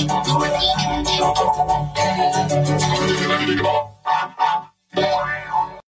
i'm going to shut up.